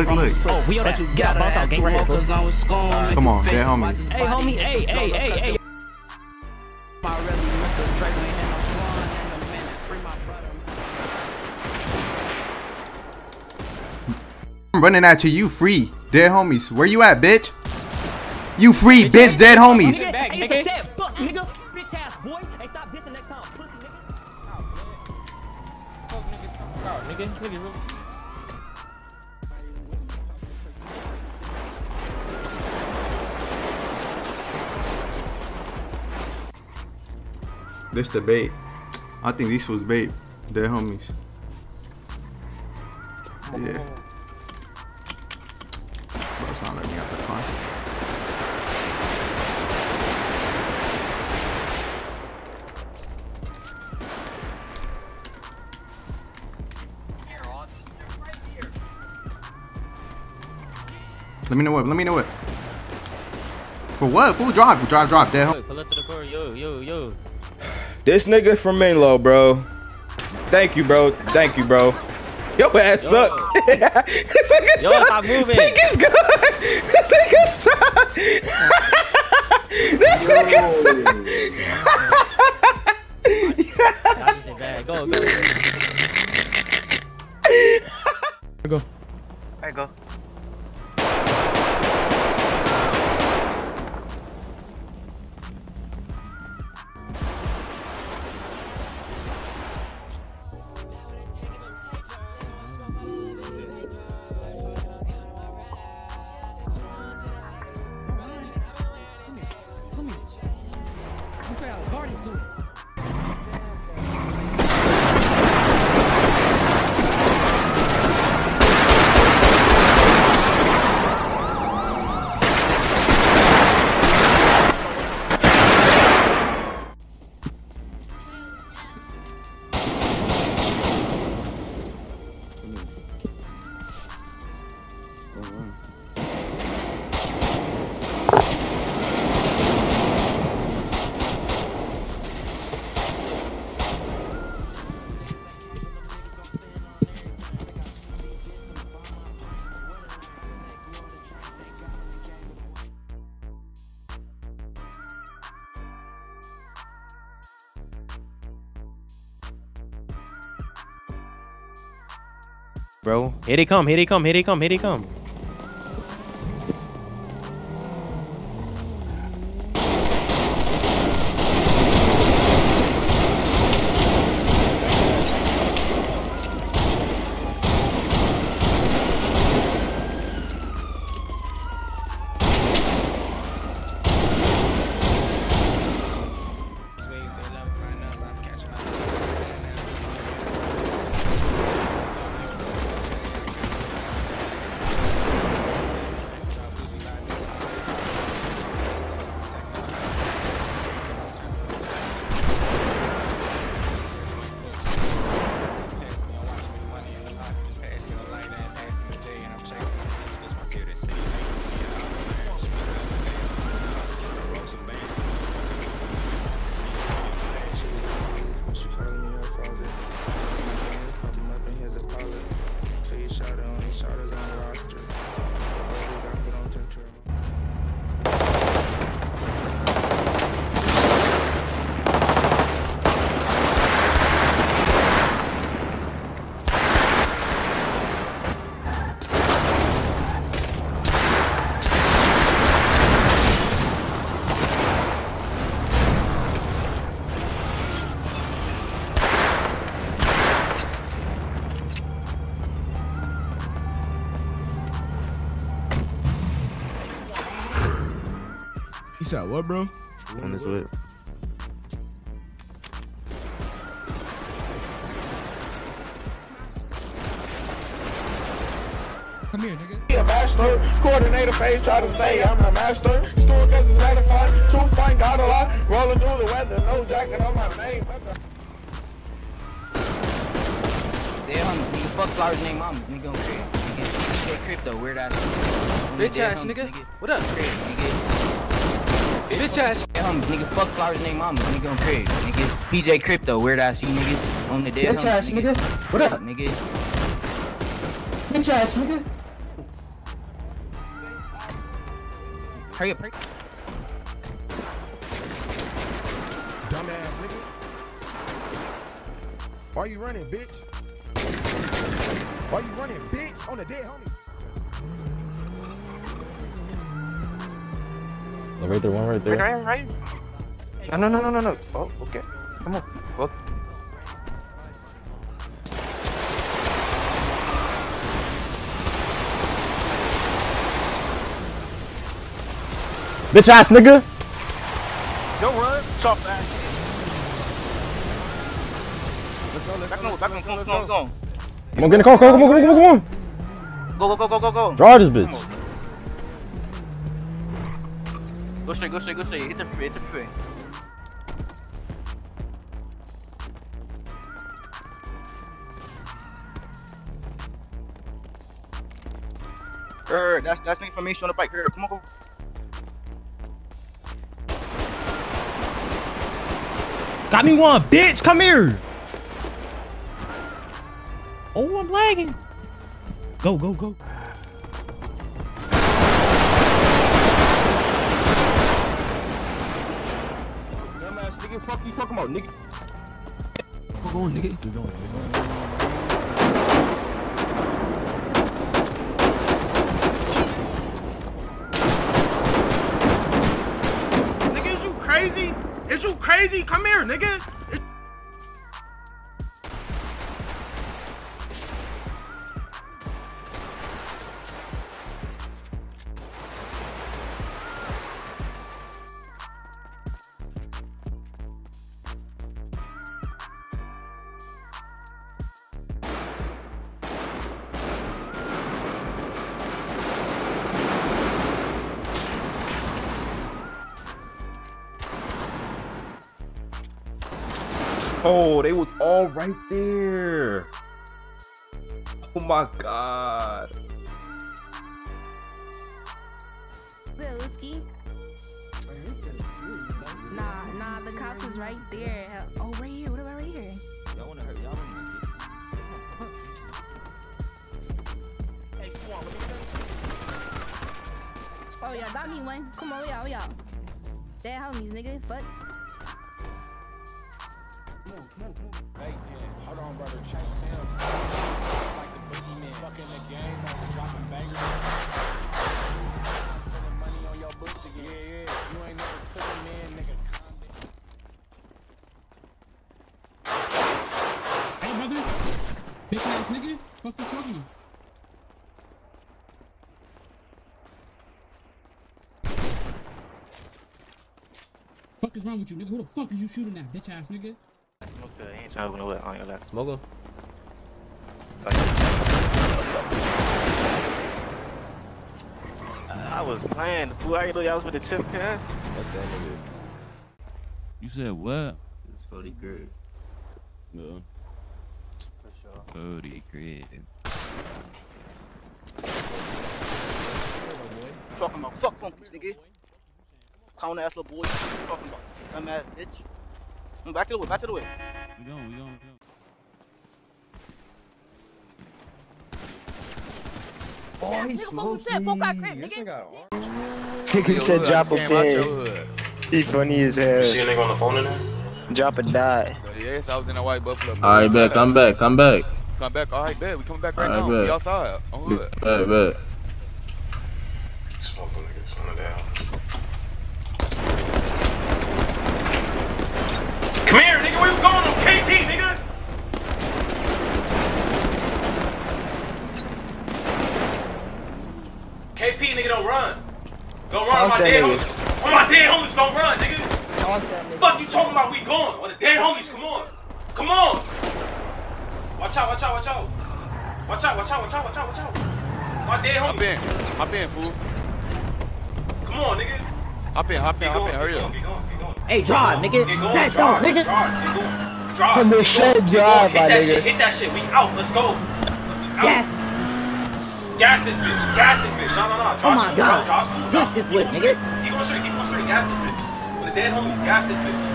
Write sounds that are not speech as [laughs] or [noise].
Look, look. Oh, we on that. Get out, boss out, gang right here. Come on, dead homies. Hey, homie, hey, hey, hey, hey. I'm running at you. You free. Dead homies. Where you at, bitch? You free, bitch. Dead homies. Nigga, hey, it's a dead fuck, nigga. This the bait. I think this was bait. Dead homies. Yeah. Bro, it's not letting me out the car. Let me know what. Let me know what. For what? Fool drive, Drop. drive. Dead hom- Pull up to the core, yo, yo, yo. This nigga from Menlo, bro. Thank you, bro. Thank you, bro. Yo ass Yo. suck. [laughs] this nigga Yo, suck. stop moving. Think it's good. This nigga suck. [laughs] this nigga suck. That's the bag. Go, go. Go. Alright, go. Bro, here they come, here they come, here they come, here they come. You what, bro? On this whip. Come here, nigga. a bachelor. Coordinator face try to say I'm the master. School cause it's ratified. Two find got a lot. Rolling through the weather. No jacket on my name. What the- homies, nigga. Fuck flowers name mamas, nigga on crib. Nigga, DJ crypto, weird ass. Bitch ass nigga. What up? Crib, nigga. Bitch ass. Dead homies, nigga. Fuck flowers name mamas, nigga on crib. Nigga, PJ crypto, weird ass you niggas. On the dead Bitch ass nigga. nigga. What up? Nigga. Bitch ass nigga. Hurry up, hurry Dumbass nigga. Why you running, bitch? Why you running, bitch? On the dead homie. Right there, one right there. Right, right. No, no, no, no, no, no. Oh, okay. Come on. Well, Bitch ass nigga. don't run. Ass. Back on, back on, come on, come on, come on. Come on, get in the car, come on, come on, come on, come on. Go, go, go, go, go, go. Drive this bitch. Go straight, go straight, go straight. Hit the freeway, hit the freeway. Er, that's that's information on the bike. Here, come on, go. Got me one, bitch. Come here. Oh, I'm lagging. Go, go, go. Fuck you talking about, nigga. Nigga, is you crazy? Is you crazy? Come here, nigga. Oh, they was all right there. Oh my god. Lilski. Nah, nah, the cops was right there. Oh, right here. What about right here? Oh, yeah, got me one. Come on, y'all, y'all. Dead homies, nigga. Fuck. Fuck you talking to? Fuck the talking. Fuck is wrong with you, nigga? Who the fuck is you shooting at, bitch ass nigga? Smoke good. He ain't trying to open the whip. I ain't gonna lie. Smoke him. I was playing. Fool, I know y'all was with the chip, man. You said what? It's 40 good. No. Cody, great. talking about? Fuck funkies, nigga. Clown ass little boy. What you talking about? Dumb ass bitch. Back to the way, back to the way. We going, we going, we going. Oh, he smoked me. Nigga said drop a pin. He funny as hell. You see a nigga on the phone in there? Drop a die. Yes, I was in that white buffalo. Alright, bet, come back, come back. Come back. All right, bet. We coming back right Alright, now. bet. We outside. On hood. Bet, bet. Smoke them niggas on the down. Come here, nigga. Where you going on KP, nigga? KP, nigga, don't run. Don't run on my dead nigga. homies. On my dead homies, don't run, nigga. Fuck you talking about? We going. On the dead homies, come on. Come on. Watch out, watch out, watch out. Watch out, watch out, watch out, watch out, watch out. My dead homies. Hop in. Hop in, fool. Come on, nigga. Hop in, hop in, hop in. Hurry up. going, get going, get going. Hey, drive, nigga. Get going, Back drive, nigga. drive. Drive, Come get and say going, get drive, Hit that shit, hit that shit. We out, let's go. We out. Gas this bitch, gas this bitch. No, no, no. Draw Oh my God. Draw smooth, Gas this smooth. bitch, nigga. Keep going straight, keep going straight. Gas this bitch. With the dead homies, gas this bitch.